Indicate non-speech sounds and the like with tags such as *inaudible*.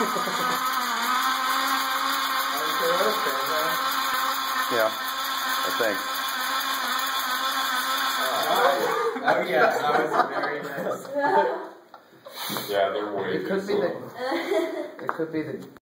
*laughs* yeah, I think. Oh yeah, that was very nice. Yeah, they're way It could be the. *laughs* It could be the